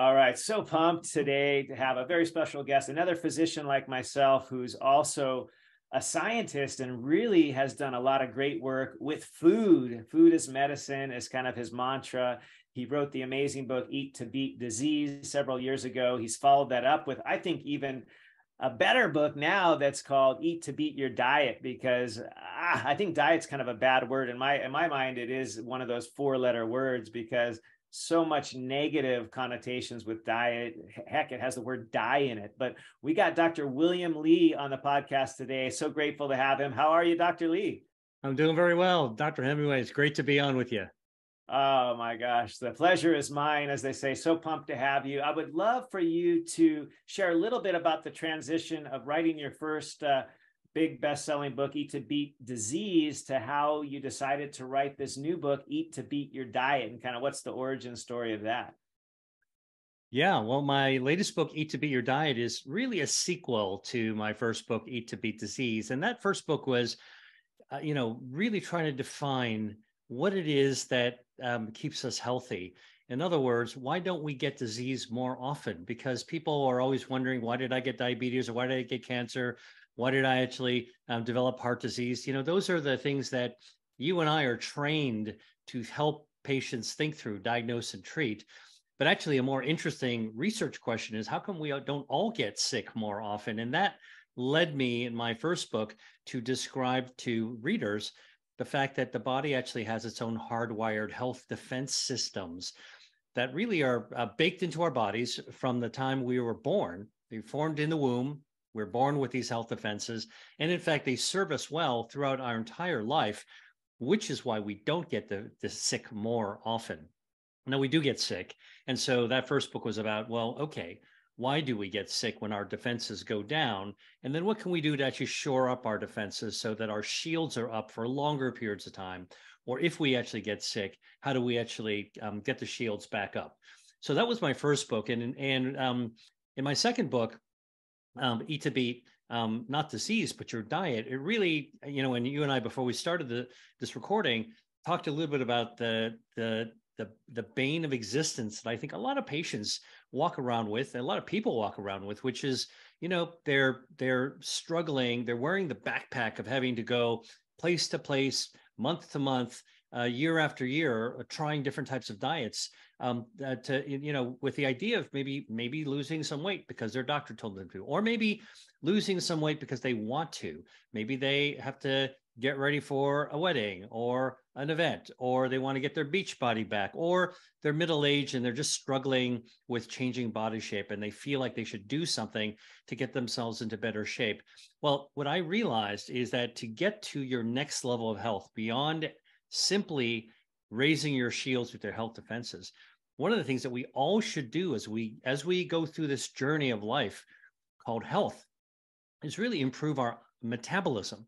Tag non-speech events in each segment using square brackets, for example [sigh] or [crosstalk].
All right. So pumped today to have a very special guest, another physician like myself who's also a scientist and really has done a lot of great work with food. Food is medicine is kind of his mantra. He wrote the amazing book Eat to Beat Disease several years ago. He's followed that up with, I think, even a better book now that's called Eat to Beat Your Diet because ah, I think diet's kind of a bad word in my in my mind. It is one of those four letter words because so much negative connotations with diet. Heck, it has the word die in it. But we got Dr. William Li on the podcast today. So grateful to have him. How are you, Dr. Li? I'm doing very well. Dr. Hemingway, it's great to be on with you. Oh my gosh, the pleasure is mine, as they say. So pumped to have you. I would love for you to share a little bit about the transition of writing your first uh, big best-selling book eat to beat disease to how you decided to write this new book eat to beat your diet and kind of what's the origin story of that yeah well my latest book eat to beat your diet is really a sequel to my first book eat to beat disease and that first book was uh, you know really trying to define what it is that um, keeps us healthy in other words, why don't we get disease more often? Because people are always wondering, why did I get diabetes or why did I get cancer? Why did I actually um, develop heart disease? You know, those are the things that you and I are trained to help patients think through, diagnose, and treat. But actually, a more interesting research question is how come we don't all get sick more often? And that led me in my first book to describe to readers the fact that the body actually has its own hardwired health defense systems that really are uh, baked into our bodies from the time we were born. They formed in the womb, we're born with these health defenses. And in fact, they serve us well throughout our entire life, which is why we don't get the, the sick more often. Now, we do get sick. And so that first book was about, well, okay, why do we get sick when our defenses go down? And then what can we do to actually shore up our defenses so that our shields are up for longer periods of time? Or if we actually get sick, how do we actually um, get the shields back up? So that was my first book. And, and um, in my second book, um, eat to beat um, not disease but your diet. It really you know and you and i before we started the, this recording talked a little bit about the the the, the bane of existence that i think a lot of patients walk around with and a lot of people walk around with which is you know they're they're struggling they're wearing the backpack of having to go place to place month to month uh, year after year uh, trying different types of diets um, uh, to you know with the idea of maybe maybe losing some weight because their doctor told them to or maybe losing some weight because they want to. Maybe they have to get ready for a wedding or an event or they want to get their beach body back or they're middle aged and they're just struggling with changing body shape and they feel like they should do something to get themselves into better shape. Well what i realized is that to get to your next level of health beyond simply raising your shields with their health defenses. One of the things that we all should do as we as we go through this journey of life called health is really improve our metabolism.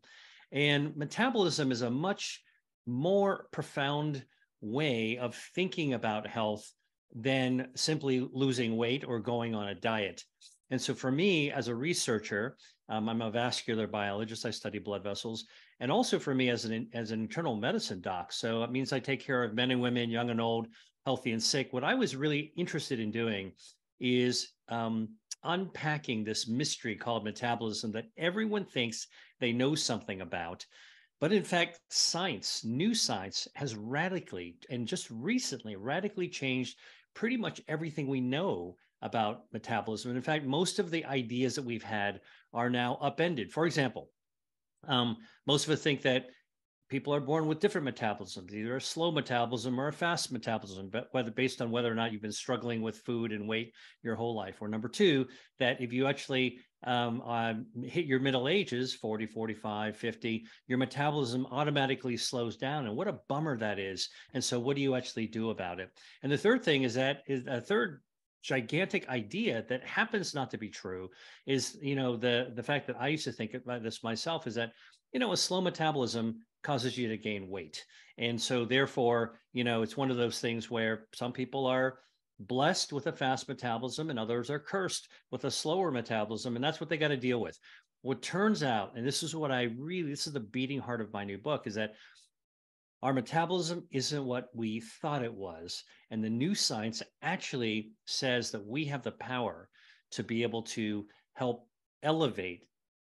And metabolism is a much more profound way of thinking about health than simply losing weight or going on a diet. And so for me as a researcher um, i'm a vascular biologist. I study blood vessels and also for me as an as an internal medicine doc so it means i take care of men and women young and old healthy and sick, what I was really interested in doing is um, unpacking this mystery called metabolism that everyone thinks they know something about. But in fact, science, new science, has radically and just recently radically changed pretty much everything we know about metabolism. And in fact, most of the ideas that we've had are now upended. For example, um, most of us think that people are born with different metabolisms, either a slow metabolism or a fast metabolism, but whether based on whether or not you've been struggling with food and weight your whole life. Or number two, that if you actually um, uh, hit your middle ages 40 45 50 your metabolism automatically slows down. And what a bummer that is. And so what do you actually do about it? And the third thing is that is a third gigantic idea that happens not to be true is you know the the fact that i used to think about uh, this myself is that you know a slow metabolism causes you to gain weight. And so, therefore, you know, it's one of those things where some people are blessed with a fast metabolism and others are cursed with a slower metabolism. And that's what they got to deal with. What turns out, and this is what I really, this is the beating heart of my new book, is that our metabolism isn't what we thought it was. And the new science actually says that we have the power to be able to help elevate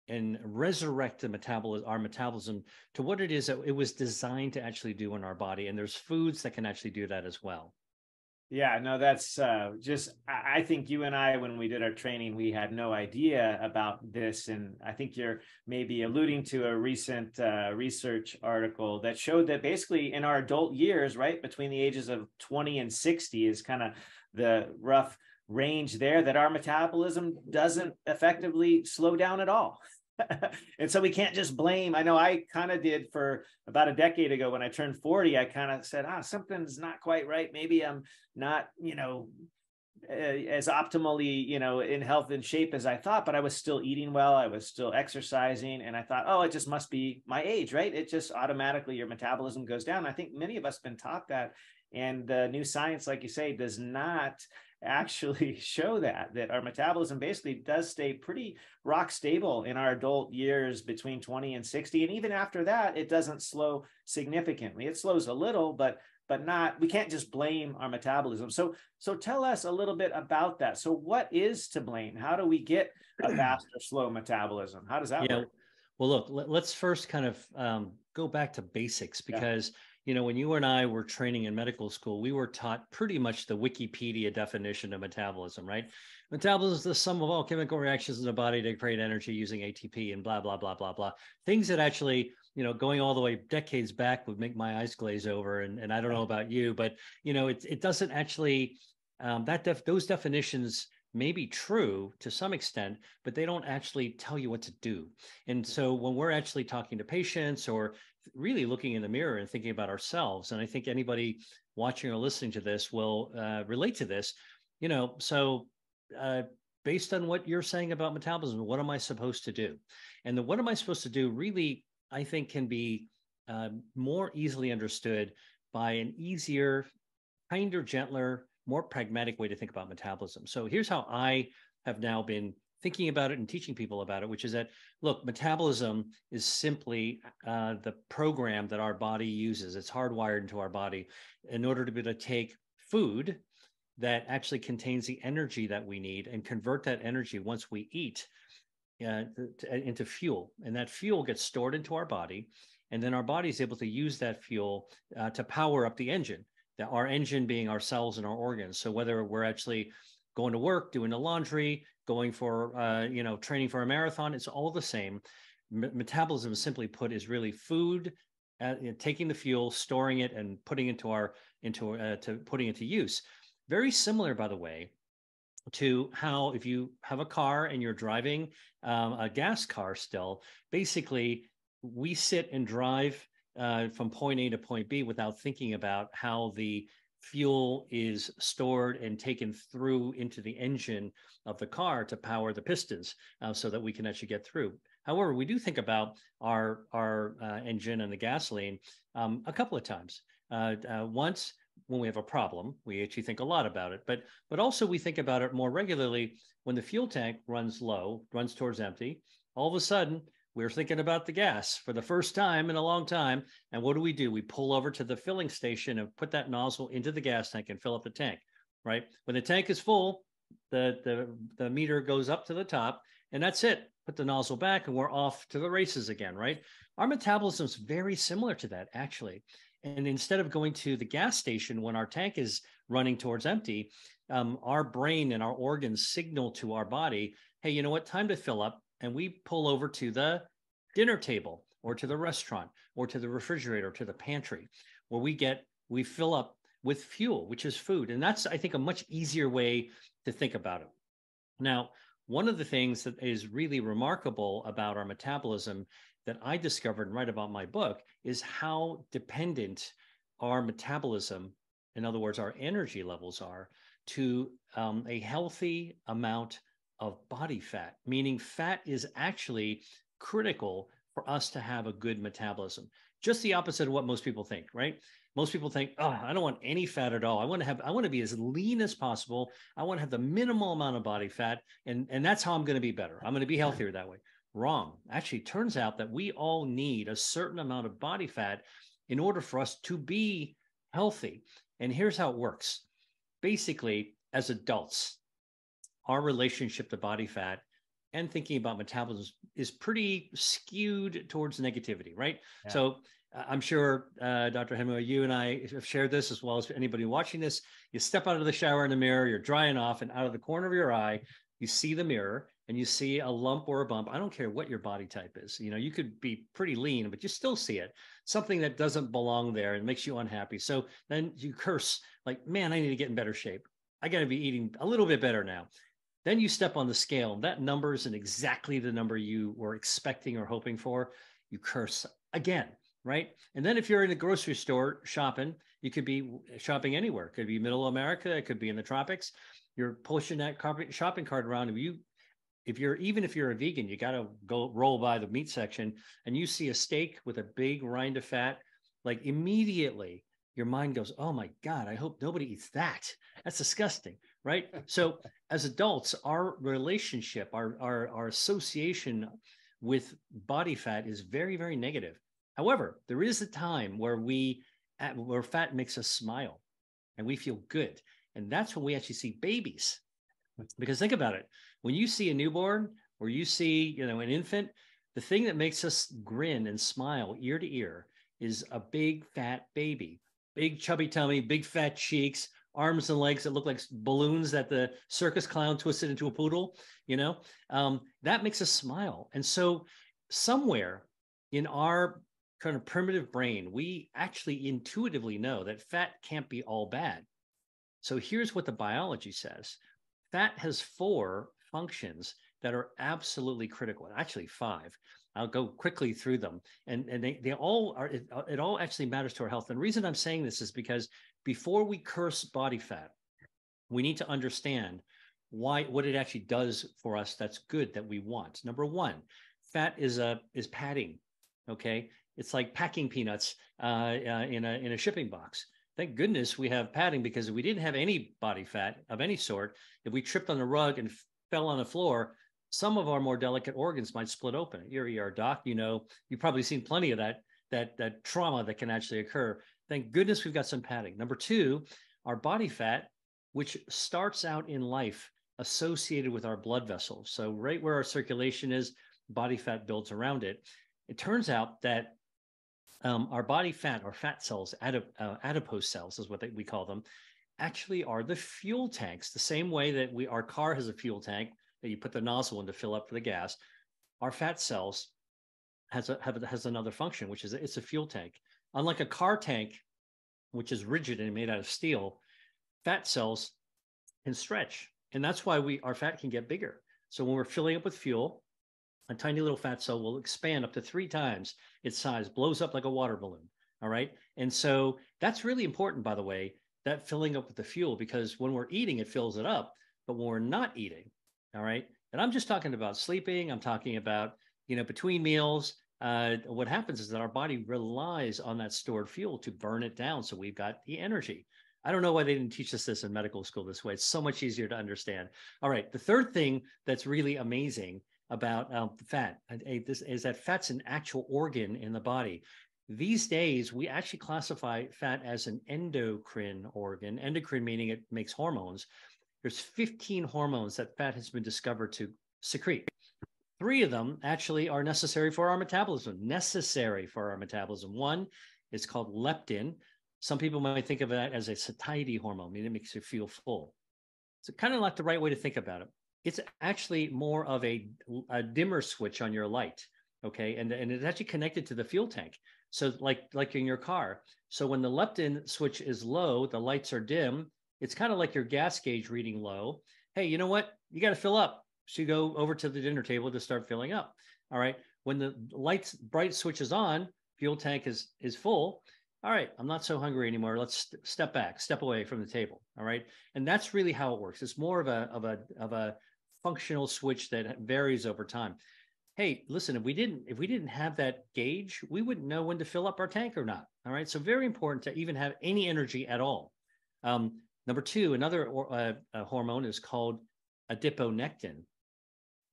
and resurrect the metabolism, our metabolism to what it is that it was designed to actually do in our body. And there's foods that can actually do that as well. Yeah, no, that's uh, just, I think you and I, when we did our training, we had no idea about this. And I think you're maybe alluding to a recent uh, research article that showed that basically in our adult years, right, between the ages of 20 and 60 is kind of the rough range there, that our metabolism doesn't effectively slow down at all. [laughs] and so we can't just blame. I know I kind of did for about a decade ago when I turned 40. I kind of said, ah, something's not quite right. Maybe I'm not, you know, as optimally, you know, in health and shape as I thought, but I was still eating well. I was still exercising. And I thought, oh, it just must be my age, right? It just automatically your metabolism goes down. I think many of us been taught that. And the new science, like you say, does not actually [laughs] show that that our metabolism basically does stay pretty rock stable in our adult years between 20 and 60 and even after that it doesn't slow significantly. It slows a little but but not we can't just blame our metabolism. So so tell us a little bit about that. So what is to blame? How do we get a [clears throat] fast or slow metabolism? How does that yeah. work? Well look let, us first kind of um, go back to basics because yeah you know, when you and I were training in medical school, we were taught pretty much the Wikipedia definition of metabolism, right? Metabolism is the sum of all chemical reactions in the body to create energy using ATP and blah, blah, blah, blah, blah. Things that actually, you know, going all the way decades back would make my eyes glaze over. And, and I don't know about you, but, you know, it, it doesn't actually, um, that def, those definitions may be true to some extent, but they don't actually tell you what to do. And so when we're actually talking to patients or really looking in the mirror and thinking about ourselves. And I think anybody watching or listening to this will uh, relate to this. You know, so uh, based on what you're saying about metabolism, what am I supposed to do? And the what am I supposed to do really, I think, can be uh, more easily understood by an easier, kinder, gentler, more pragmatic way to think about metabolism. So here's how I have now been thinking about it and teaching people about it, which is that look, metabolism is simply uh, the program that our body uses. It's hardwired into our body in order to be able to take food that actually contains the energy that we need and convert that energy once we eat uh, to, into fuel. And that fuel gets stored into our body. And then our body is able to use that fuel uh, to power up the engine. That our engine being our cells and our organs. So whether we're actually going to work, doing the laundry, going for uh, you know training for a marathon it's all the same. M- metabolism simply put is really food uh, you know, taking the fuel storing it and putting into our into uh, to putting it to use. Very similar by the way to how if you have a car and you're driving um, a gas car still basically we sit and drive uh, from point a to point b without thinking about how the fuel is stored and taken through into the engine of the car to power the pistons uh, so that we can actually get through. However, we do think about our, our uh, engine and the gasoline um, a couple of times. Uh, uh once, when we have a problem, we actually think a lot about it, but, but also we think about it more regularly when the fuel tank runs low, runs towards empty. All of a sudden, we're thinking about the gas for the first time in a long time. And what do we do? We pull over to the filling station and put that nozzle into the gas tank and fill up the tank, right? When the tank is full, the, the, the meter goes up to the top and that's it. Put the nozzle back and we're off to the races again, right? Our metabolism is very similar to that, actually. And instead of going to the gas station when our tank is running towards empty, um, our brain and our organs signal to our body, hey, you know what? Time to fill up and we pull over to the dinner table or to the restaurant or to the refrigerator, to the pantry, where we get, we fill up with fuel, which is food. And that's, I think, a much easier way to think about it. Now, one of the things that is really remarkable about our metabolism that I discovered and write about my book is how dependent our metabolism, in other words, our energy levels are, to um, a healthy amount of body fat, meaning fat is actually critical for us to have a good metabolism. Just the opposite of what most people think, right? Most people think, oh, I don't want any fat at all. I want to have, I want to be as lean as possible. I want to have the minimal amount of body fat. And, and that's how I'm going to be better. I'm going to be healthier that way. Wrong. Actually, turns out that we all need a certain amount of body fat in order for us to be healthy. And here's how it works basically, as adults, our relationship to body fat and thinking about metabolism is pretty skewed towards negativity, right? Yeah. So uh, I'm sure, uh, Dr. Hemingway, you and I have shared this as well as anybody watching this. You step out of the shower in the mirror, you're drying off, and out of the corner of your eye, you see the mirror and you see a lump or a bump. I don't care what your body type is. You know, you could be pretty lean, but you still see it. Something that doesn't belong there and makes you unhappy. So then you curse, like, man, I need to get in better shape. I got to be eating a little bit better now. Then you step on the scale, and that number isn't exactly the number you were expecting or hoping for. You curse again, right? And then if you're in a grocery store shopping, you could be shopping anywhere. It could be middle America, it could be in the tropics. You're pushing that shopping cart around. If you if you're even if you're a vegan, you got to go roll by the meat section and you see a steak with a big rind of fat, like immediately your mind goes, "Oh my god, I hope nobody eats that. That's disgusting." Right? so, as adults, our relationship, our our our association with body fat is very very negative. However, there is a time where we uh, where fat makes us smile and we feel good. And that's when we actually see babies. Because think about it. When you see a newborn or you see, you know, an infant, the thing that makes us grin and smile ear to ear is a big fat baby big chubby tummy, big fat cheeks, arms and legs that look like balloons that the circus clown twisted into a poodle, you know, um, that makes us smile. And so somewhere in our kind of primitive brain, we actually intuitively know that fat can't be all bad. So here's what the biology says. Fat has four functions that are absolutely critical, actually five. I'll go quickly through them, and and they they all are. It, it all actually matters to our health. And the reason I'm saying this is because before we curse body fat, we need to understand why what it actually does for us. That's good that we want. Number one, fat is a is padding. Okay, it's like packing peanuts uh, uh, in a in a shipping box. Thank goodness we have padding because if we didn't have any body fat of any sort, if we tripped on the rug and fell on the floor, some of our more delicate organs might split open. You're ER doc, you know, you've probably seen plenty of that, that, that trauma that can actually occur. Thank goodness we've got some padding. Number two, our body fat, which starts out in life associated with our blood vessels. So right where our circulation is, body fat builds around it. It turns out that um, our body fat or fat cells, adip- uh, adipose cells is what they, we call them, actually are the fuel tanks. The same way that we our car has a fuel tank, that you put the nozzle in to fill up for the gas. Our fat cells has a have, has another function, which is it's a fuel tank. Unlike a car tank, which is rigid and made out of steel, fat cells can stretch, and that's why we our fat can get bigger. So when we're filling up with fuel, a tiny little fat cell will expand up to three times its size, blows up like a water balloon. All right, and so that's really important, by the way, that filling up with the fuel because when we're eating, it fills it up, but when we're not eating, all right. And I'm just talking about sleeping. I'm talking about, you know, between meals. Uh, what happens is that our body relies on that stored fuel to burn it down. So we've got the energy. I don't know why they didn't teach us this in medical school this way. It's so much easier to understand. All right. The third thing that's really amazing about um, fat this is that fat's an actual organ in the body. These days, we actually classify fat as an endocrine organ. Endocrine meaning it makes hormones. There's 15 hormones that fat has been discovered to secrete. Three of them actually are necessary for our metabolism, necessary for our metabolism. One is called leptin. Some people might think of that as a satiety hormone, I meaning it makes you feel full. It's kind of like the right way to think about it. It's actually more of a, a dimmer switch on your light. Okay. And, and it's actually connected to the fuel tank. So like like in your car. So when the leptin switch is low, the lights are dim, it's kind of like your gas gauge reading low. Hey, you know what? You got to fill up. So you go over to the dinner table to start filling up. All right. When the lights bright switches on, fuel tank is is full. All right, I'm not so hungry anymore. Let's st- step back, step away from the table. All right, and that's really how it works. It's more of a of a of a functional switch that varies over time. Hey, listen, if we didn't if we didn't have that gauge, we wouldn't know when to fill up our tank or not. All right, so very important to even have any energy at all. Um, Number two, another uh, hormone is called adiponectin.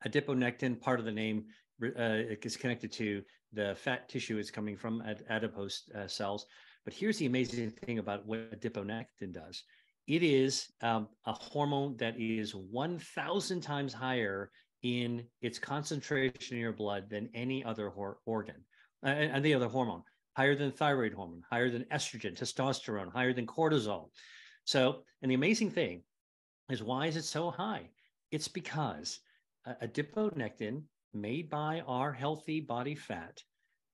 Adiponectin, part of the name, uh, is connected to the fat tissue it's coming from ad- adipose uh, cells. But here's the amazing thing about what adiponectin does. It is um, a hormone that is 1,000 times higher in its concentration in your blood than any other hor- organ uh, and the other hormone, higher than thyroid hormone, higher than estrogen, testosterone, higher than cortisol. So, and the amazing thing is why is it so high? It's because adiponectin made by our healthy body fat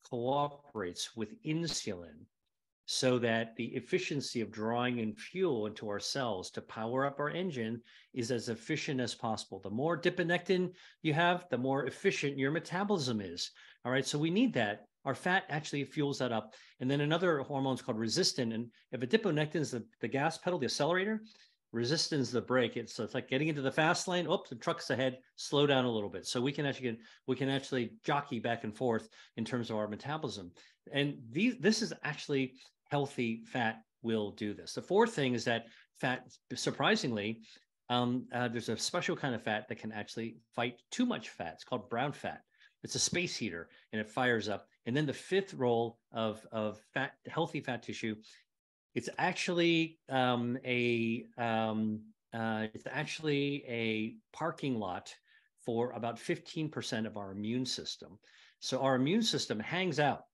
cooperates with insulin so that the efficiency of drawing in fuel into our cells to power up our engine is as efficient as possible. The more adiponectin you have, the more efficient your metabolism is. All right, so we need that. Our fat actually fuels that up. And then another hormone is called resistin. And if adiponectin is the, the gas pedal, the accelerator, resistin's the brake. It's, it's like getting into the fast lane. Oops, the truck's ahead. Slow down a little bit. So we can actually we can actually jockey back and forth in terms of our metabolism. And these this is actually healthy fat will do this. The fourth thing is that fat, surprisingly, um, uh, there's a special kind of fat that can actually fight too much fat. It's called brown fat. It's a space heater and it fires up. And then the fifth role of, of fat, healthy fat tissue it's actually um, a um, uh, it's actually a parking lot for about 15% of our immune system. So our immune system hangs out.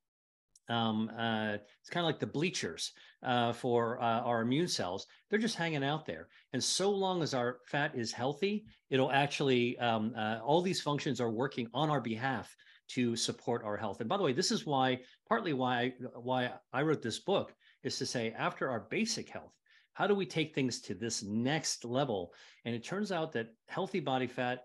Um, uh, it's kind of like the bleachers uh, for uh, our immune cells. They're just hanging out there. And so long as our fat is healthy, it'll actually, um, uh, all these functions are working on our behalf to support our health. And by the way, this is why, partly why, why I wrote this book is to say, after our basic health, how do we take things to this next level? And it turns out that healthy body fat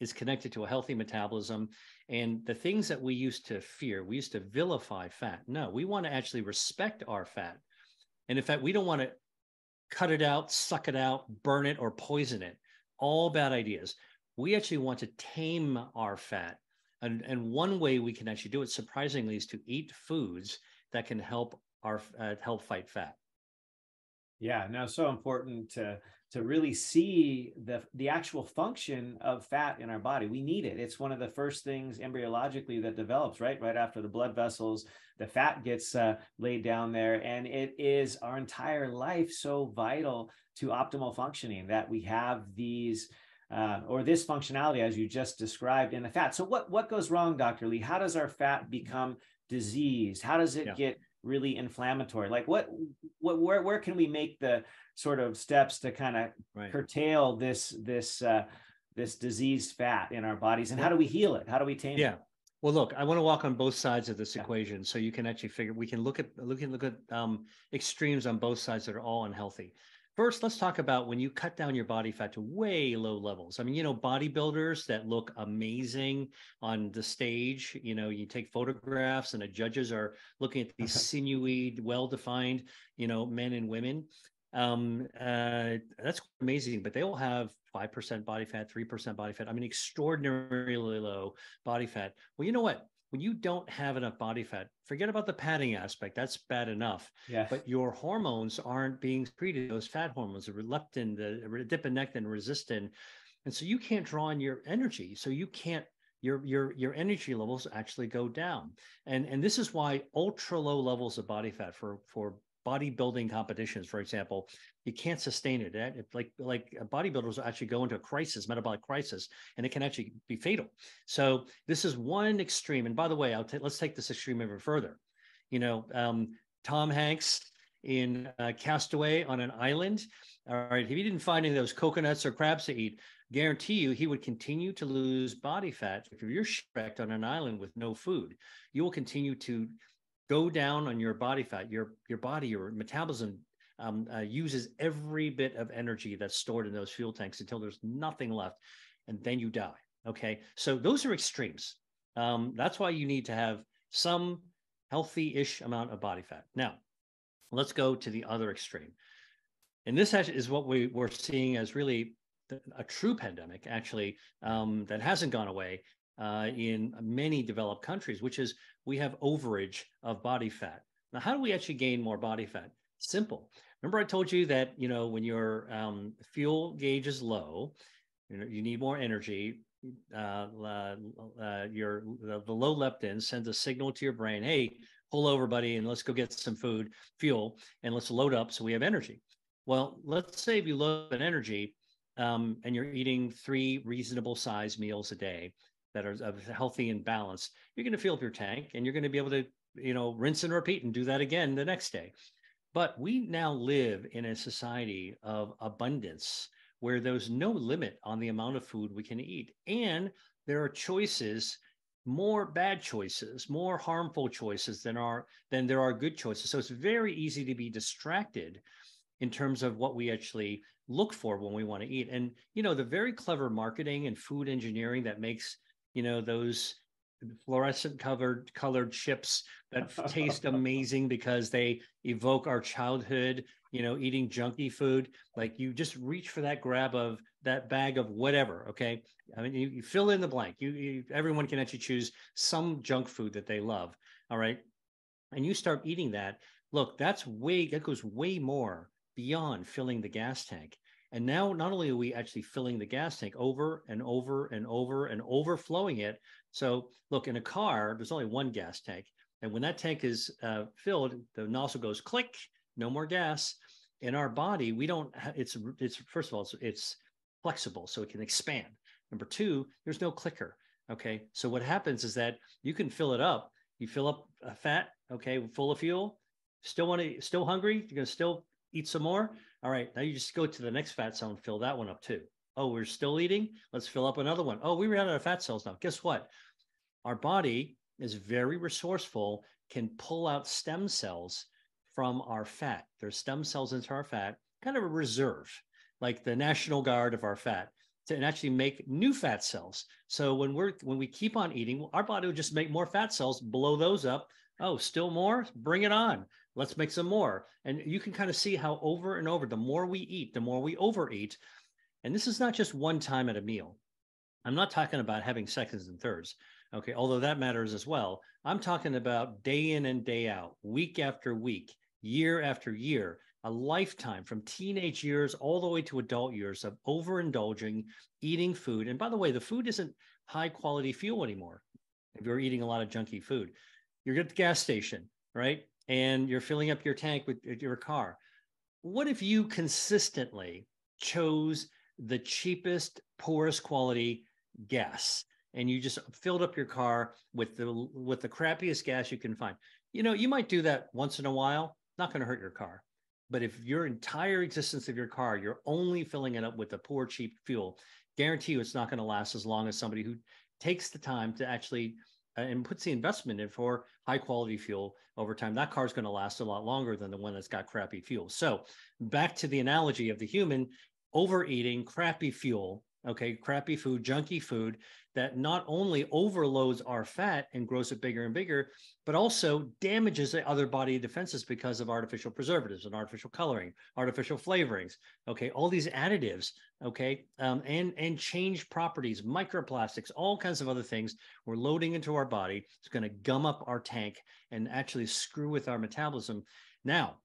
is connected to a healthy metabolism. And the things that we used to fear, we used to vilify fat. No, we want to actually respect our fat. And in fact, we don't want to cut it out, suck it out, burn it, or poison it. All bad ideas. We actually want to tame our fat. And, and one way we can actually do it, surprisingly, is to eat foods that can help our uh, help fight fat. Yeah, now so important to to really see the the actual function of fat in our body. We need it. It's one of the first things embryologically that develops, right? Right after the blood vessels, the fat gets uh, laid down there, and it is our entire life so vital to optimal functioning that we have these. Uh, or this functionality as you just described in the fat. So what what goes wrong, Dr. Li? How does our fat become diseased? How does it yeah. get really inflammatory like what what where where can we make the sort of steps to kind of right. curtail this this uh this diseased fat in our bodies and how do we heal it how do we tame it? yeah it? well look i want to walk on both sides of this yeah. equation so you can actually figure we can look at look at look at um extremes on both sides that are all unhealthy First, let's talk about when you cut down your body fat to way low levels. I mean, you know, bodybuilders that look amazing on the stage, you know, you take photographs and the judges are looking at these sinewy, well defined, you know, men and women. Um, uh, that's amazing, but they all have 5% body fat, 3% body fat. I mean, extraordinarily low body fat. Well, you know what? When you don't have enough body fat, forget about the padding aspect. That's bad enough. Yeah. But your hormones aren't being secreted. Those fat hormones, the leptin, the adiponectin, resistin, and so you can't draw on your energy. So you can't. Your your your energy levels actually go down, and and this is why ultra low levels of body fat for for bodybuilding competitions, for example, you can't sustain it. it like like bodybuilders actually go into a crisis, metabolic crisis, and it can actually be fatal. So this is one extreme. And by the way, I'll t- let's take this extreme even further. You know, um, Tom Hanks in uh, Castaway on an island. All right, if he didn't find any of those coconuts or crabs to eat, guarantee you he would continue to lose body fat. If you're shipwrecked on an island with no food, you will continue to go down on your body fat. Your your body, your metabolism um, uh, uses every bit of energy that's stored in those fuel tanks until there's nothing left, and then you die. Okay, so those are extremes. Um, that's why you need to have some healthy-ish amount of body fat. Now, let's go to the other extreme, and this is what we, we're seeing as really a true pandemic, actually, um, that hasn't gone away uh, in many developed countries, which is we have overage of body fat. Now, how do we actually gain more body fat? Simple. Remember, I told you that you know when your um, fuel gauge is low, you know you need more energy. uh, uh, your the, the, low leptin sends a signal to your brain, hey, pull over, buddy, and let's go get some food, fuel, and let's load up so we have energy. Well, let's say if you load up energy um, and you're eating three reasonable size meals a day that are healthy and balanced, you're going to fill up your tank and you're going to be able to, you know, rinse and repeat and do that again the next day. But we now live in a society of abundance where there's no limit on the amount of food we can eat. And there are choices, more bad choices, more harmful choices than are than there are good choices. So it's very easy to be distracted in terms of what we actually look for when we want to eat. And you know, the very clever marketing and food engineering that makes, you know, those fluorescent covered colored chips that taste [laughs] amazing because they evoke our childhood you know eating junky food. Like you just reach for that grab of that bag of whatever okay? I mean you, you fill in the blank. You, you everyone can actually choose some junk food that they love all right? And you start eating that look that's way that goes way more beyond filling the gas tank and now not only are we actually filling the gas tank over and over and over and overflowing it so look, in a car, there's only one gas tank. And when that tank is uh, filled, the nozzle goes click, no more gas. In our body, we don't, it's, it's, first of all, it's, it's flexible, so it can expand. Number two, there's no clicker. Okay. So what happens is that you can fill it up. You fill up a fat, okay, full of fuel. Still want to, still hungry? You're going to still eat some more? All right. Now you just go to the next fat cell and fill that one up too. Oh, we're still eating. Let's fill up another one. Oh, we ran out of fat cells now. Guess what? Our body is very resourceful, can pull out stem cells from our fat. There's stem cells into our fat, kind of a reserve, like the national guard of our fat, to actually make new fat cells. So when we're when we keep on eating, our body will just make more fat cells, blow those up. Oh, still more? Bring it on. Let's make some more. And you can kind of see how over and over, the more we eat, the more we overeat, and this is not just one time at a meal. I'm not talking about having seconds and thirds. Okay. Although that matters as well. I'm talking about day in and day out, week after week, year after year, a lifetime from teenage years all the way to adult years of overindulging, eating food. And by the way, the food isn't high quality fuel anymore. If you're eating a lot of junky food, you're at the gas station, right? And you're filling up your tank with your car. What if you consistently chose the cheapest, poorest quality gas and you just filled up your car with the with the crappiest gas you can find. You know, you might do that once in a while, not going to hurt your car. But if your entire existence of your car, you're only filling it up with the poor cheap fuel, guarantee you it's not going to last as long as somebody who takes the time to actually uh, Uh, and puts the investment in for high quality fuel over time. That car is going to last a lot longer than the one that's got crappy fuel. So, back to the analogy of the human, overeating crappy fuel, okay, crappy food, junky food that not only overloads our fat and grows it bigger and bigger, but also damages the other body defenses because of artificial preservatives and artificial coloring, artificial flavorings, okay, all these additives, okay, um, and and change properties, microplastics, all kinds of other things we're loading into our body. It's going to gum up our tank and actually screw with our metabolism. Now,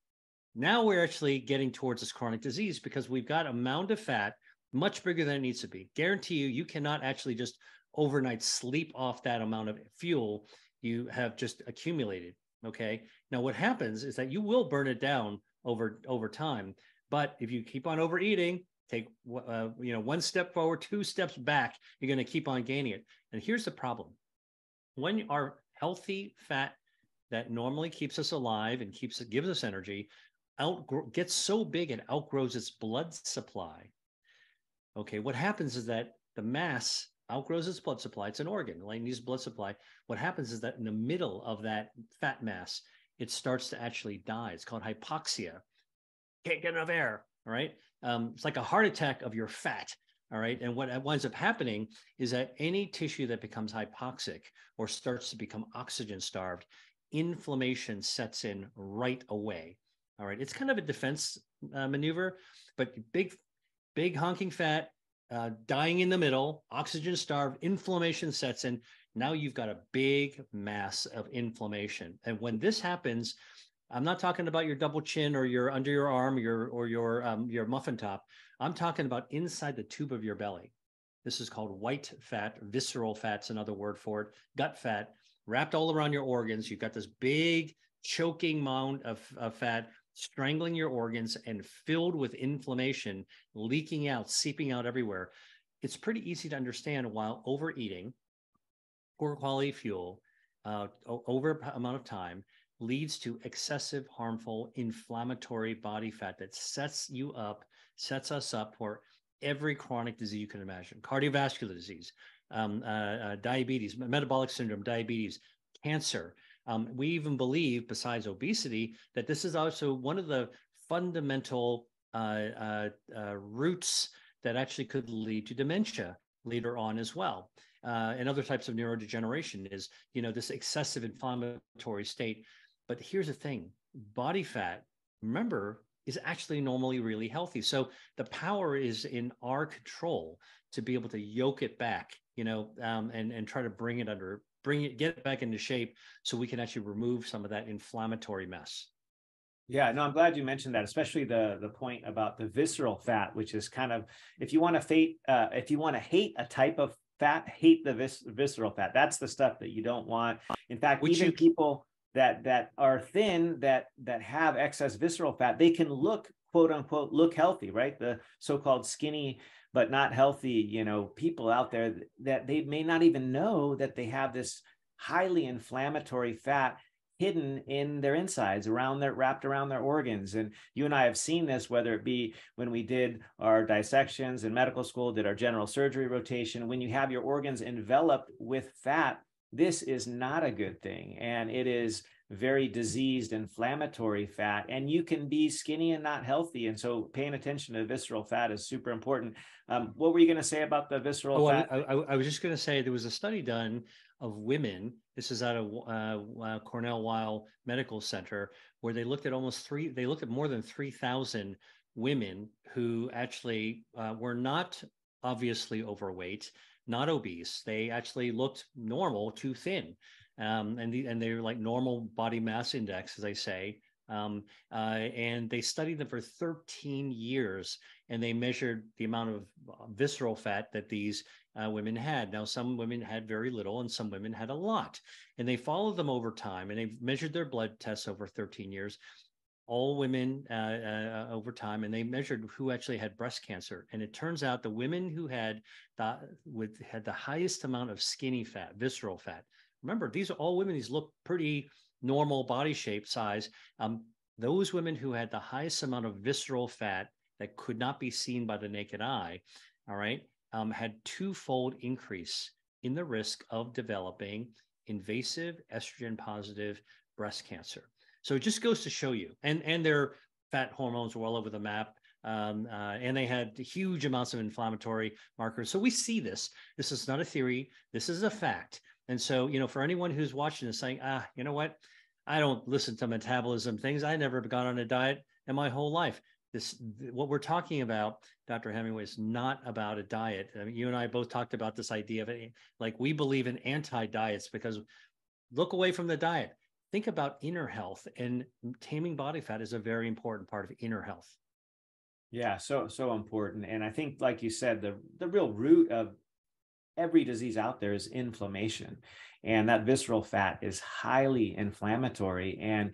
now we're actually getting towards this chronic disease because we've got a mound of fat much bigger than it needs to be. Guarantee you, you cannot actually just overnight sleep off that amount of fuel you have just accumulated. Okay. Now, what happens is that you will burn it down over over time. But if you keep on overeating, take uh, you know one step forward, two steps back, you're going to keep on gaining it. And here's the problem: when our healthy fat that normally keeps us alive and keeps gives us energy outgrow, gets so big it outgrows its blood supply. Okay, what happens is that the mass outgrows its blood supply. It's an organ, like needs blood supply. What happens is that in the middle of that fat mass, it starts to actually die. It's called hypoxia. Can't get enough air. All right. Um, it's like a heart attack of your fat. All right. And what winds up happening is that any tissue that becomes hypoxic or starts to become oxygen starved, inflammation sets in right away. All right. It's kind of a defense uh, maneuver, but big, big honking fat, uh, dying in the middle, oxygen starved, inflammation sets in. Now you've got a big mass of inflammation. And when this happens, I'm not talking about your double chin or your under your arm, your or your um, your muffin top. I'm talking about inside the tube of your belly. This is called white fat, visceral fat's another word for it, gut fat, wrapped all around your organs. You've got this big choking mound of, of fat strangling your organs and filled with inflammation, leaking out, seeping out everywhere. It's pretty easy to understand while overeating, poor quality fuel, uh, over amount of time leads to excessive, harmful, inflammatory body fat that sets you up, sets us up for every chronic disease you can imagine cardiovascular disease, um, uh, uh, diabetes, metabolic syndrome, diabetes, cancer. Um, we even believe, besides obesity, that this is also one of the fundamental uh, uh, uh roots that actually could lead to dementia later on as well. Uh, and other types of neurodegeneration is, you know, this excessive inflammatory state. But here's the thing body fat, remember, is actually normally really healthy. So the power is in our control to be able to yoke it back, you know, um, and and try to bring it under, bring it, get it back into shape, so we can actually remove some of that inflammatory mess. Yeah, no, I'm glad you mentioned that, especially the the point about the visceral fat, which is kind of if you want to fate, uh, if you want to hate a type of fat, hate the vis- visceral fat. That's the stuff that you don't want. In fact, which even you, people that that are thin that that have excess visceral fat they can look quote unquote look healthy right the so-called skinny but not healthy you know people out there that they may not even know that they have this highly inflammatory fat hidden in their insides around their wrapped around their organs and you and i have seen this whether it be when we did our dissections in medical school did our general surgery rotation when you have your organs enveloped with fat this is not a good thing. And it is very diseased, inflammatory fat. And you can be skinny and not healthy. And so paying attention to visceral fat is super important. Um, what were you going to say about the visceral oh, fat? I, I, I, was just going to say there was a study done of women. This is out of uh, uh, Cornell Weill Medical Center, where they looked at almost three, they looked at more than 3,000 women who actually uh, were not obviously overweight not obese. They actually looked normal too thin. Um, and, the, and they're like normal body mass index, as I say. Um, uh, and they studied them for 13 years and they measured the amount of uh, visceral fat that these uh, women had. Now, some women had very little and some women had a lot. And they followed them over time and they measured their blood tests over 13 years all women uh, uh, over time, and they measured who actually had breast cancer. And it turns out the women who had the, with had the highest amount of skinny fat, visceral fat. Remember, these are all women. These look pretty normal body shape, size. Um, those women who had the highest amount of visceral fat that could not be seen by the naked eye, all right, um, had twofold increase in the risk of developing invasive estrogen positive breast cancer. So it just goes to show you, and and their fat hormones were all over the map. Um, uh, and they had huge amounts of inflammatory markers. So we see this. This is not a theory. This is a fact. And so, you know, for anyone who's watching this saying, ah, you know what? I don't listen to metabolism things. I never got on a diet in my whole life. This, what we're talking about, Dr. Hemingway, is not about a diet. I mean, you and I both talked about this idea of it. Like we believe in anti-diets because look away from the diet think about inner health and taming body fat is a very important part of inner health yeah so so important and i think like you said the the real root of every disease out there is inflammation and that visceral fat is highly inflammatory and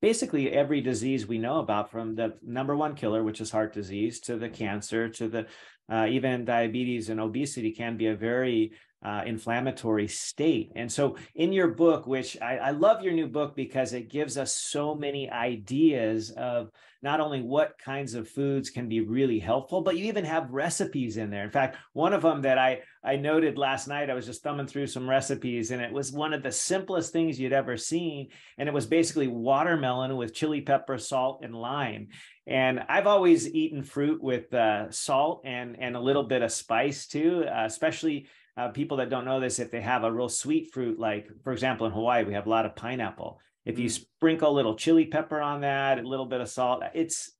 basically every disease we know about from the number one killer which is heart disease to the cancer to the uh, even diabetes and obesity can be a very uh, inflammatory state. And so, in your book, which I, I, love your new book because it gives us so many ideas of not only what kinds of foods can be really helpful, but you even have recipes in there. In fact, one of them that I, I noted last night, I was just thumbing through some recipes, and it was one of the simplest things you'd ever seen. And it was basically watermelon with chili pepper, salt, and lime. And I've always eaten fruit with uh, salt and, and a little bit of spice too, uh, especially uh, people that don't know this, if they have a real sweet fruit, like for example, in Hawaii, we have a lot of pineapple. If you mm. sprinkle a little chili pepper on that, a little bit of salt, it's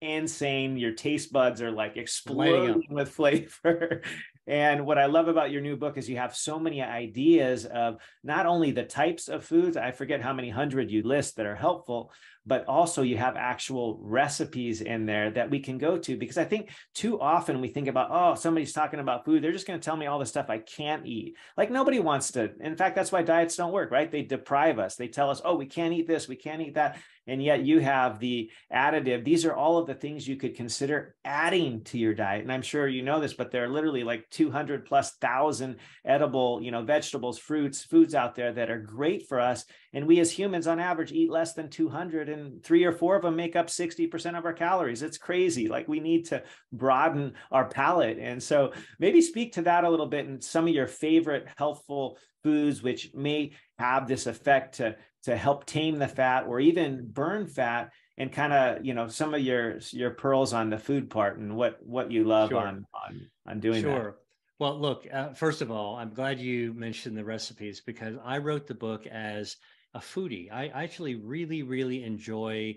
insane. Your taste buds are like exploding with [laughs] flavor. and what I love about your new book is you have so many ideas of not only the types of foods, I forget how many hundred you list that are helpful, but also you have actual recipes in there that we can go to because I think too often we think about, oh, somebody's talking about food. They're just going to tell me all the stuff I can't eat. Like nobody wants to. In fact, that's why diets don't work, right? They deprive us. They tell us, oh, we can't eat this, we can't eat that and yet you have the additive. These are all of the things you could consider adding to your diet. And i'm sure you know this but there are literally like 200 plus thousand edible you know vegetables fruits foods out there that are great for us. And we as humans on average eat less than 200 and three or four of them make up 60% of our calories. It's crazy. Like we need to broaden our palate. And so maybe speak to that a little bit and some of your favorite healthful foods which may have this effect to to help tame the fat or even burn fat and kind of you know some of your your pearls on the food part and what what you love sure. on on on doing sure. that. Well, look, uh, first of all, I'm glad you mentioned the recipes because I wrote the book as a foodie. I actually really, really enjoy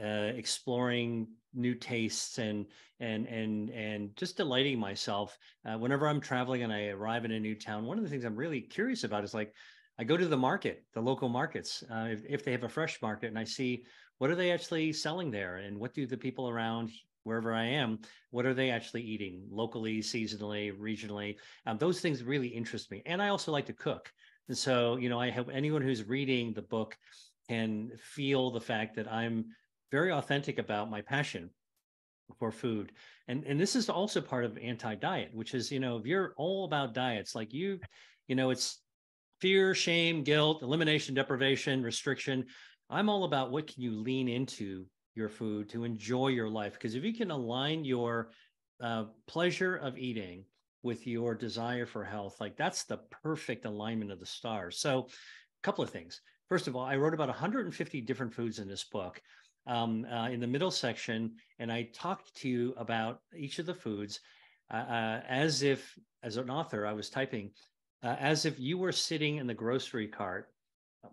uh, exploring new tastes and and and and just delighting myself uh, whenever I'm traveling and I arrive in a new town. One of the things I'm really curious about is like I go to the market, the local markets, uh, if, if they have a fresh market, and I see what are they actually selling there, and what do the people around wherever I am, what are they actually eating locally, seasonally, regionally? Um, those things really interest me, and I also like to cook. And so, you know, I hope anyone who's reading the book can feel the fact that I'm very authentic about my passion for food. And and this is also part of anti-diet, which is, you know, if you're all about diets, like you, you know, it's fear, shame, guilt, elimination, deprivation, restriction. I'm all about what can you lean into your food to enjoy your life. Because if you can align your uh, pleasure of eating with your desire for health, like that's the perfect alignment of the stars. So, a couple of things. First of all, I wrote about 150 different foods in this book. Um, uh, in the middle section, and I talked to you about each of the foods uh, uh as if, as an author, I was typing uh, as if you were sitting in the grocery cart,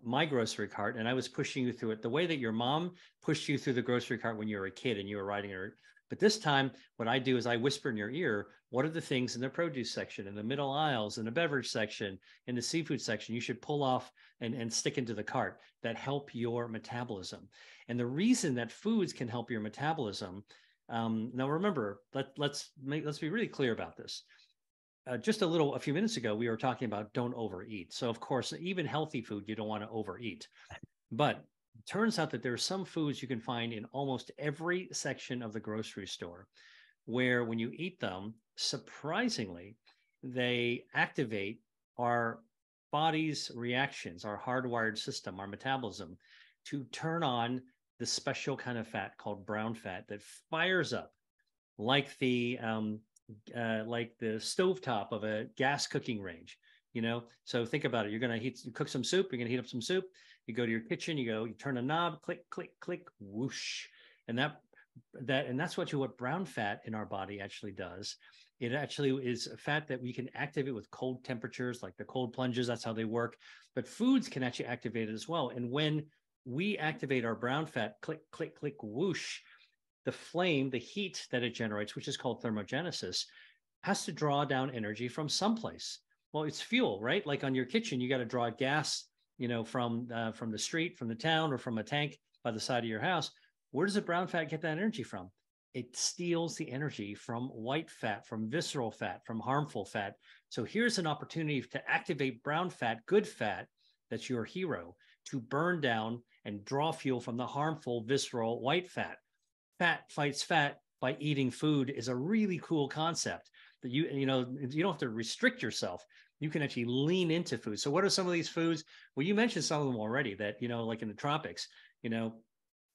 my grocery cart, and I was pushing you through it the way that your mom pushed you through the grocery cart when you were a kid and you were riding her. But this time, what I do is I whisper in your ear, what are the things in the produce section, in the middle aisles, in the beverage section, in the seafood section you should pull off and, and stick into the cart that help your metabolism. And the reason that foods can help your metabolism, um, now remember, let, let's make, let's be really clear about this uh, just a little a few minutes ago we were talking about don't overeat. So of course even healthy food you don't want to overeat. But turns out that there are some foods you can find in almost every section of the grocery store where when you eat them surprisingly they activate our body's reactions our hardwired system our metabolism to turn on the special kind of fat called brown fat that fires up like the um, uh, like the stovetop of a gas cooking range you know? So think about it. You're to heat cook some soup you're to heat up some soup. You go to your kitchen you go you turn a knob click click click whoosh. And that that and that's what you what brown fat in our body actually does. It actually is a fat that we can activate with cold temperatures like the cold plunges that's how they work. But foods can actually activate it as well. And when we activate our brown fat click click click whoosh the flame, the heat that it generates, which is called thermogenesis, has to draw down energy from someplace. Well, it's fuel, right? Like on your kitchen, you got to draw gas, you know, from uh, from the street, from the town, or from a tank by the side of your house. Where does the brown fat get that energy from? It steals the energy from white fat, from visceral fat, from harmful fat. So here's an opportunity to activate brown fat, good fat, that's your hero, to burn down and draw fuel from the harmful visceral white fat fat fights fat by eating food is a really cool concept that you you know you don't have to restrict yourself. You can actually lean into food. So what are some of these foods? Well you mentioned some of them already that you know like in the tropics you know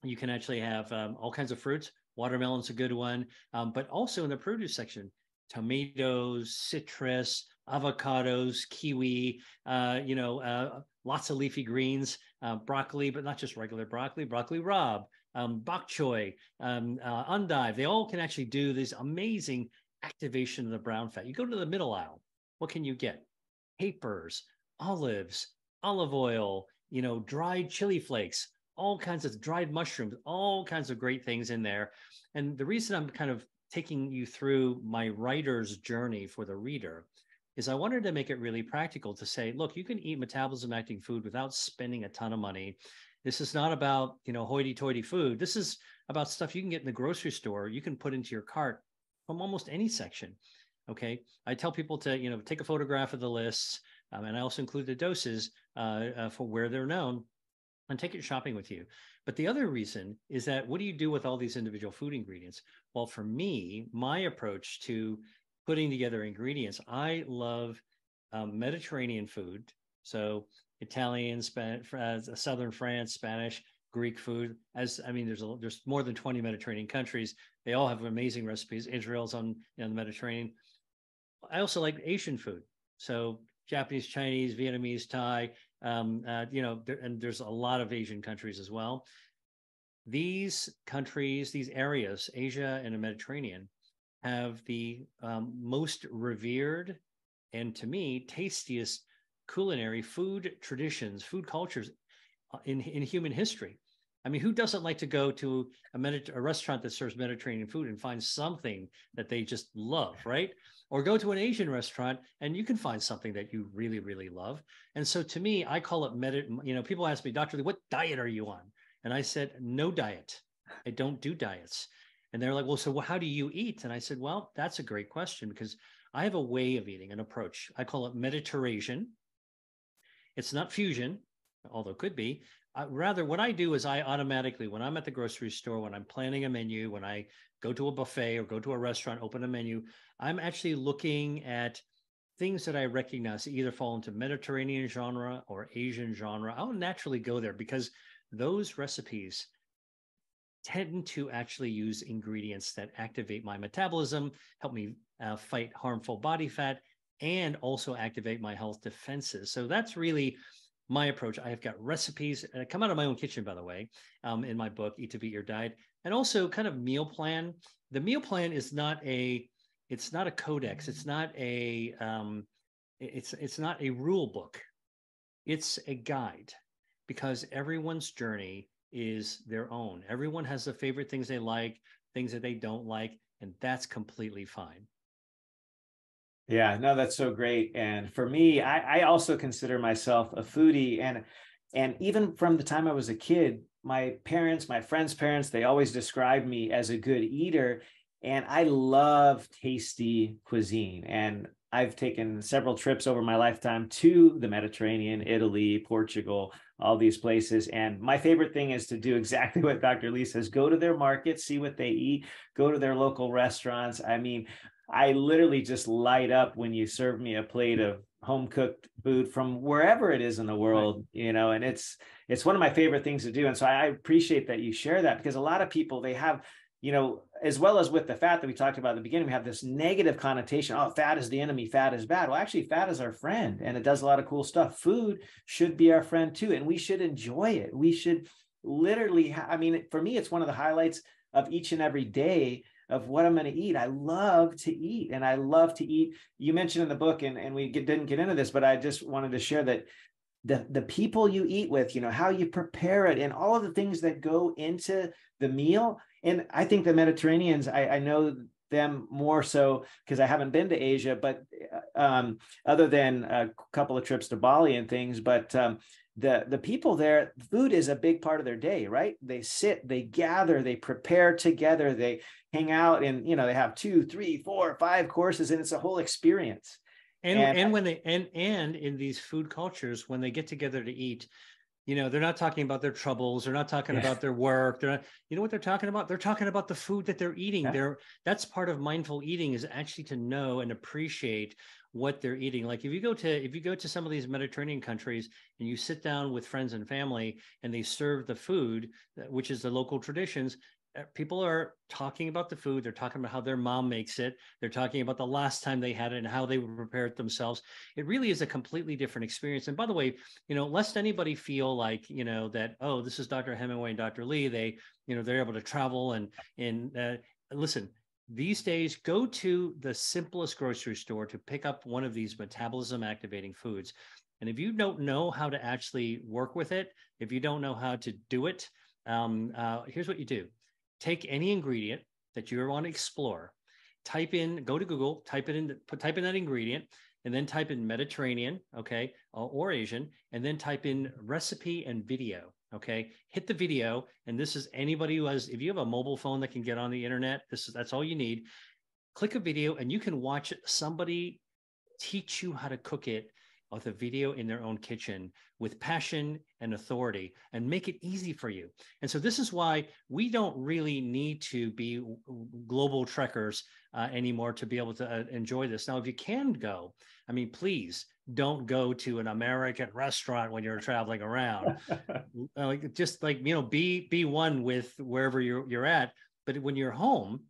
you can actually have um, all kinds of fruits. Watermelon's a good one um, but also in the produce section tomatoes citrus avocados kiwi uh, you know uh, lots of leafy greens uh, broccoli but not just regular broccoli broccoli rabe um, bok choy, um, uh, endive, they all can actually do this amazing activation of the brown fat. You go to the middle aisle, what can you get? Capers, olives, olive oil, you know, dried chili flakes, all kinds of dried mushrooms, all kinds of great things in there. And the reason I'm kind of taking you through my writer's journey for the reader is I wanted to make it really practical to say, look, you can eat metabolism acting food without spending a ton of money This is not about, you know, hoity-toity food. This is about stuff you can get in the grocery store. You can put into your cart from almost any section. Okay. I tell people to, you know, take a photograph of the lists. Um, and I also include the doses uh, uh, for where they're known and take it shopping with you. But the other reason is that what do you do with all these individual food ingredients? Well, for me, my approach to putting together ingredients, I love um, Mediterranean food. So Italian, Spanish, uh, Southern France, Spanish, Greek food. As I mean, there's a, there's more than 20 Mediterranean countries. They all have amazing recipes. Israel's on you know, the Mediterranean. I also like Asian food. So Japanese, Chinese, Vietnamese, Thai, um, uh, you know, there, and there's a lot of Asian countries as well. These countries, these areas, Asia and the Mediterranean, have the um, most revered and to me tastiest culinary food traditions, food cultures uh, in, in human history. I mean, who doesn't like to go to a, Mediter- a restaurant that serves Mediterranean food and find something that they just love, right? Or go to an Asian restaurant and you can find something that you really, really love. And so to me, I call it medit. You know, people ask me, Doctor Li, what diet are you on? And I said, no diet. I don't do diets. And they're like, well, so how do you eat? And I said, well, that's a great question because I have a way of eating, an approach. I call it Mediterrasian. It's not fusion, although it could be. Uh, rather, what I do is I automatically, when I'm at the grocery store, when I'm planning a menu, when I go to a buffet or go to a restaurant, open a menu, I'm actually looking at things that I recognize either fall into Mediterranean genre or Asian genre. I'll naturally go there because those recipes tend to actually use ingredients that activate my metabolism, help me uh, fight harmful body fat, and also activate my health defenses. So that's really my approach. I have got recipes uh, come out of my own kitchen, by the way, um, in my book, Eat to Beat Your Diet, and also kind of meal plan. The meal plan is not a it's not a codex. It's not a um, it's it's not a rule book. It's a guide because everyone's journey is their own. Everyone has the favorite things they like, things that they don't like, and that's completely fine. Yeah, no, that's so great. And for me, I, I also consider myself a foodie. And and even from the time I was a kid, my parents, my friends' parents, they always described me as a good eater. And I love tasty cuisine. And I've taken several trips over my lifetime to the Mediterranean, Italy, Portugal, all these places. And my favorite thing is to do [laughs] exactly what Dr. Li says go to their markets, see what they eat, go to their local restaurants. I mean, I literally just light up when you serve me a plate of home cooked food from wherever it is in the world right. you know and it's it's one of my favorite things to do and so I appreciate that you share that because a lot of people they have you know, as well as with the fat that we talked about at the beginning, we have this negative connotation. Oh, fat is the enemy, fat is bad. Well, actually, fat is our friend and it does a lot of cool stuff. Food should be our friend too, and we should enjoy it. We should literally, ha- I mean, for me, it's one of the highlights of each and every day of what I'm going to eat. I love to eat and I love to eat. You mentioned in the book, and, and we get, didn't get into this, but I just wanted to share that the, the people you eat with, you know, how you prepare it and all of the things that go into the meal and I think the Mediterraneans, I, I know them more so because I haven't been to Asia, but um, other than a couple of trips to Bali and things, but um, the the people there, food is a big part of their day, right? They sit, they gather, they prepare together, they hang out, and you know they have two, three, four, five courses, and it's a whole experience. And and, and when they and and in these food cultures, when they get together to eat, you know they're not talking about their troubles they're not talking yeah. about their work they're not you know what they're talking about they're talking about the food that they're eating yeah. they're that's part of mindful eating is actually to know and appreciate what they're eating like if you go to if you go to some of these mediterranean countries and you sit down with friends and family and they serve the food which is the local traditions uh, people are talking about the food. They're talking about how their mom makes it. They're talking about the last time they had it and how they would prepare it themselves. It really is a completely different experience. And by the way you know lest anybody feel like you know that oh this is dr hemingway and dr li. They you know they're able to travel and and uh, listen these days go to the simplest grocery store to pick up one of these metabolism activating foods. And if you don't know how to actually work with it if you don't know how to do it um, uh, here's what you do take any ingredient that you want to explore, type in, go to Google, type it in, put type in that ingredient, and then type in Mediterranean, okay, or Asian, and then type in recipe and video. Okay, hit the video, and this is anybody who has. If you have a mobile phone that can get on the internet, this is that's all you need. Click a video, and you can watch somebody teach you how to cook it with a video in their own kitchen with passion and authority and make it easy for you. And so this is why we don't really need to be global trekkers uh, anymore to be able to uh, enjoy this. Now, if you can go, I mean, please don't go to an American restaurant when you're traveling around. [laughs] Uh, like just like you know, be be one with wherever you're you're at. But when you're home,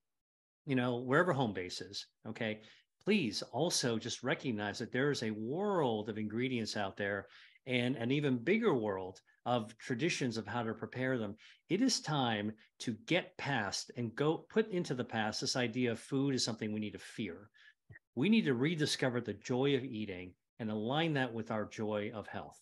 you know, wherever home base is, okay, please also just recognize that there is a world of ingredients out there and an even bigger world of traditions of how to prepare them. It is time to get past and go put into the past this idea of food is something we need to fear. We need to rediscover the joy of eating and align that with our joy of health.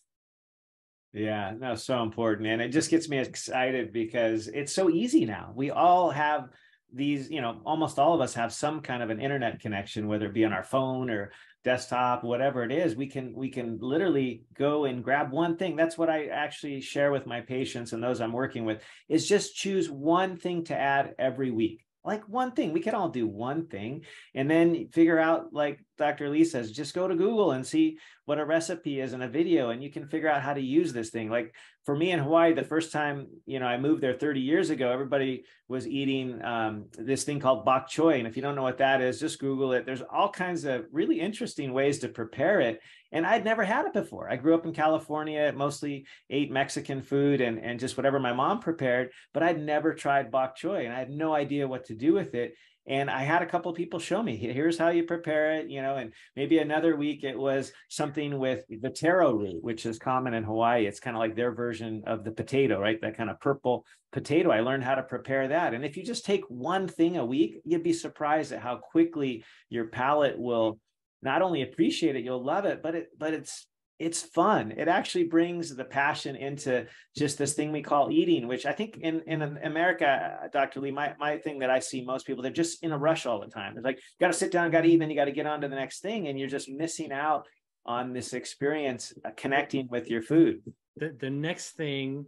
Yeah, no, so important. And it just gets me excited because it's so easy now. We all have these you know almost all of us have some kind of an internet connection whether it be on our phone or desktop whatever it is we can we can literally go and grab one thing. That's what i actually share with my patients and those i'm working with is just choose one thing to add every week. Like one thing we can all do one thing. And then figure out like dr li says just go to google and see what a recipe is in a video and you can figure out how to use this thing. Like for me in hawaii the first time you know i moved there 30 years ago everybody was eating um, this thing called bok choy and if you don't know what that is just google it there's all kinds of really interesting ways to prepare it and I'd never had it before. I grew up in California, mostly ate Mexican food and, and just whatever my mom prepared, but I'd never tried bok choy and I had no idea what to do with it. And I had a couple of people show me, here's how you prepare it, you know, and maybe another week it was something with the taro root, which is common in Hawaii. It's kind of like their version of the potato, right? That kind of purple potato. I learned how to prepare that. And if you just take one thing a week, you'd be surprised at how quickly your palate will not only appreciate it, you'll love it, but it but it's it's fun. It actually brings the passion into just this thing we call eating, which I think in, in America, Dr. Li, my, my thing that I see most people, they're just in a rush all the time. It's like, you got to sit down, got to eat, then you got to get on to the next thing. And you're just missing out on this experience uh, connecting with your food. The, the next thing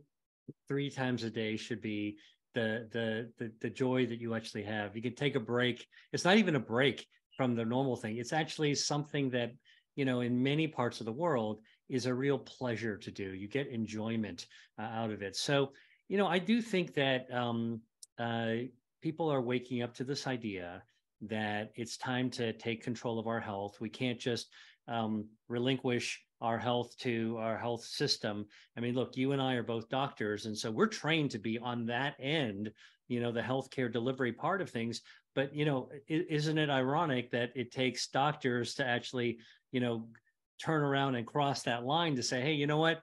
three times a day should be the, the, the, the joy that you actually have. You can take a break. It's not even a break from the normal thing. It's actually something that, you know, in many parts of the world is a real pleasure to do. You get enjoyment uh, out of it. So, you know, I do think that um, uh, people are waking up to this idea that it's time to take control of our health. We can't just um, relinquish our health to our health system. I mean, look, you and I are both doctors, and so we're trained to be on that end, you know, the healthcare delivery part of things but you know isn't it ironic that it takes doctors to actually you know turn around and cross that line to say hey you know what?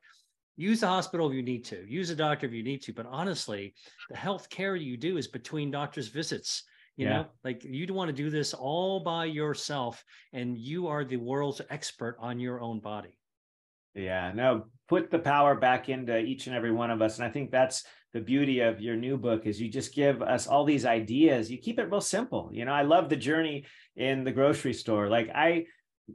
Use the hospital if you need to. Use a doctor if you need to. But honestly the health care you do is between doctors visits. You yeah. know like you want to do this all by yourself and you are the world's expert on your own body. Yeah no put the power back into each and every one of us and i think that's the beauty of your new book is you just give us all these ideas. You keep it real simple you know? I love the journey in the grocery store. Like i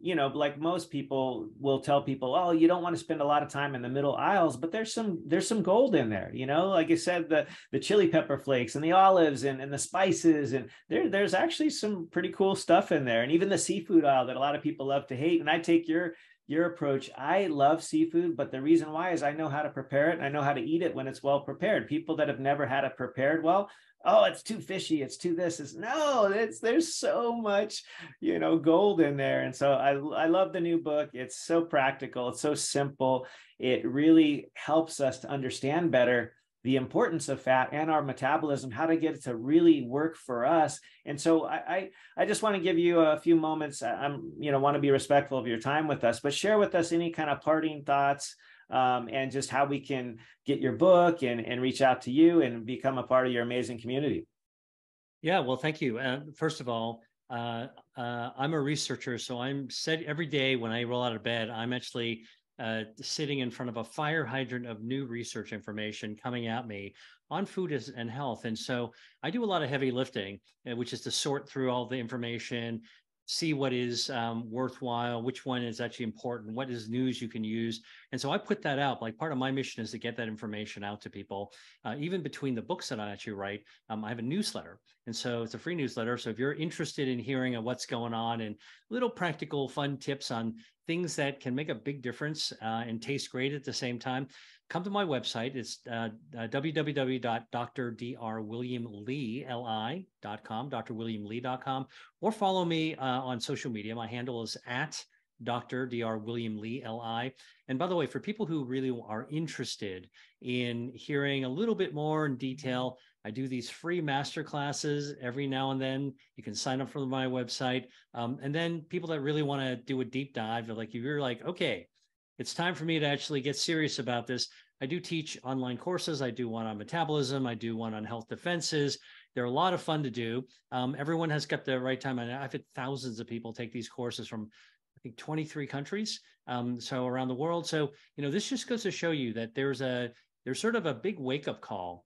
you know like most people will tell people oh you don't want to spend a lot of time in the middle aisles but there's some there's some gold in there you know like i said the the chili pepper flakes and the olives and, and the spices and there there's actually some pretty cool stuff in there and even the seafood aisle that a lot of people love to hate and i take your your approach. I love seafood, but the reason why is I know how to prepare it and I know how to eat it when it's well prepared. People that have never had it prepared well, oh, it's too fishy, it's too this. Is no, it's there's so much, you know, gold in there. And so I I love the new book. It's so practical, it's so simple. It really helps us to understand better the importance of fat and our metabolism, how to get it to really work for us. And so I, I, I just want to give you a few moments. I'm, you know, want to be respectful of your time with us, but share with us any kind of parting thoughts um, and just how we can get your book and, and reach out to you and become a part of your amazing community. Yeah, well, thank you. Uh, first of all, uh, uh, I'm a researcher, so I'm said every day when I roll out of bed, I'm actually uh, sitting in front of a fire hydrant of new research information coming at me on food and health. And so I do a lot of heavy lifting, uh, which is to sort through all the information, see what is um, worthwhile, which one is actually important, what is news you can use. And so I put that out. Like part of my mission is to get that information out to people. Uh, even between the books that I actually write, um, I have a newsletter. And so it's a free newsletter. So if you're interested in hearing of what's going on and little practical, fun tips on things that can make a big difference uh, and taste great at the same time, come to my website. It's uh, uh, drwilliamli.com, or follow me uh, on social media. My handle is at Dr. Dr. William Li, L.I. And by the way, for people who really are interested in hearing a little bit more in detail, I do these free master classes every now and then. You can sign up for my website. Um, and then people that really want to do a deep dive, like if you're like, okay, it's time for me to actually get serious about this. I do teach online courses. I do one on metabolism. I do one on health defenses. They're a lot of fun to do. Um, everyone has got the right time. And I've had thousands of people take these courses from, I think, 23 countries. Um, so around the world. So, you know, this just goes to show you that there's a, there's sort of a big wake up call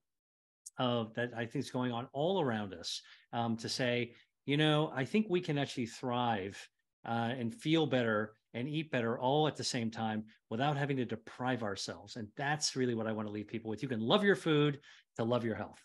of that I think is going on all around us um, to say, you know, I think we can actually thrive uh, and feel better and eat better all at the same time without having to deprive ourselves. And that's really what I want to leave people with. You can love your food to love your health.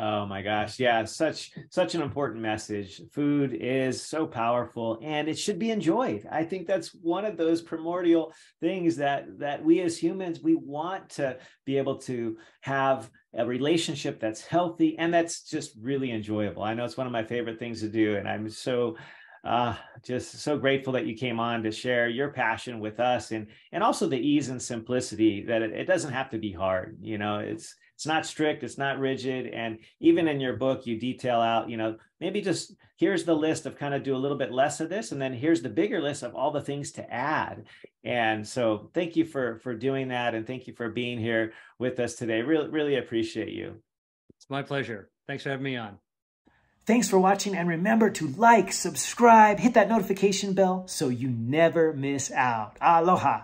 Oh my gosh. Yeah, such such an important message. Food is so powerful and it should be enjoyed. I think that's one of those primordial things that that we as humans we want to be able to have a relationship that's healthy and that's just really enjoyable. I know it's one of my favorite things to do and I'm so uh, just so grateful that you came on to share your passion with us and and also the ease and simplicity that it, it, doesn't have to be hard you know it's it's not strict it's not rigid and even in your book you detail out you know maybe just here's the list of kind of do a little bit less of this and then here's the bigger list of all the things to add. And so thank you for for doing that and thank you for being here with us today. Really really appreciate you. It's my pleasure. Thanks for having me on Thanks for watching and remember to like, subscribe, hit that notification bell so you never miss out. Aloha.